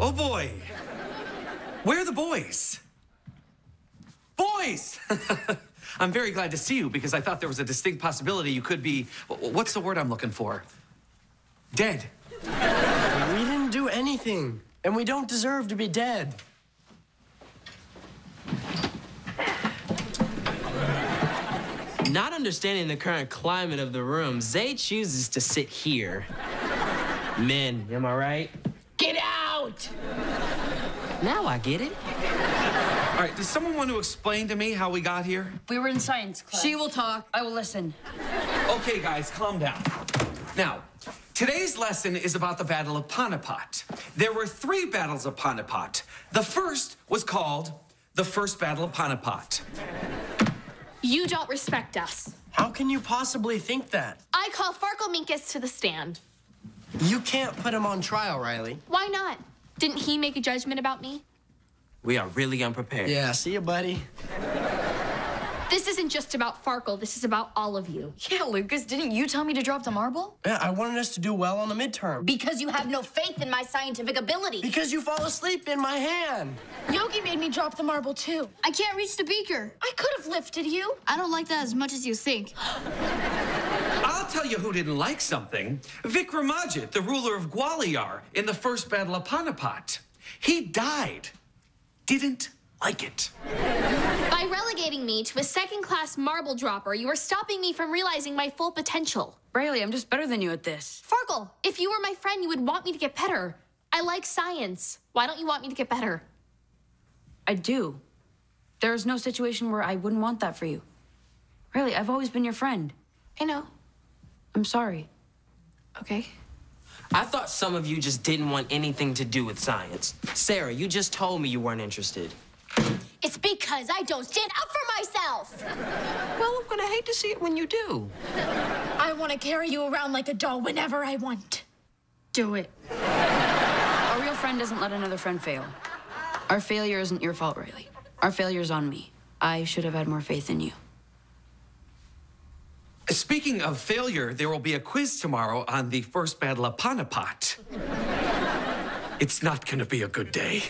Oh boy. Where are the boys? Boys! I'm very glad to see you because I thought there was a distinct possibility you could be. What's the word I'm looking for? Dead. We didn't do anything, and we don't deserve to be dead. Not understanding the current climate of the room, Zay chooses to sit here. Men, am I right? Get out! Now I get it. All right, does someone want to explain to me how we got here? We were in science class. She will talk. I will listen. Okay, guys, calm down. Now, today's lesson is about the Battle of Panipat. There were three battles of Panipat. The first was called the First Battle of Panipat. You don't respect us. How can you possibly think that? I call Farkle Minkus to the stand. You can't put him on trial, Riley. Why not? Didn't he make a judgment about me? We are really unprepared. Yeah, see you, buddy. This isn't just about Farkle, this is about all of you. Yeah, Lucas, didn't you tell me to drop the marble? Yeah, I wanted us to do well on the midterm. Because you have no faith in my scientific ability. Because you fall asleep in my hand. Yogi made me drop the marble too. I can't reach the beaker. I could have lifted you. I don't like that as much as you think. I'll tell you who didn't like something. Vikramajit, the ruler of Gwalior, in the First Battle of Panipat. He died. Didn't like it. By relegating me to a second class marble dropper, you are stopping me from realizing my full potential. Riley, I'm just better than you at this. Farkle, if you were my friend, you would want me to get better. I like science. Why don't you want me to get better? I do. There is no situation where I wouldn't want that for you. Riley, I've always been your friend. I know. I'm sorry. Okay. I thought some of you just didn't want anything to do with science. Sarah, you just told me you weren't interested. It's because I don't stand up for myself. Well, I'm gonna hate to see it when you do. I want to carry you around like a doll whenever I want. Do it. A real friend doesn't let another friend fail. Our failure isn't your fault, Riley. Our failure's on me. I should have had more faith in you. Speaking of failure, there will be a quiz tomorrow on the First Battle of Panipat. It's not going to be a good day.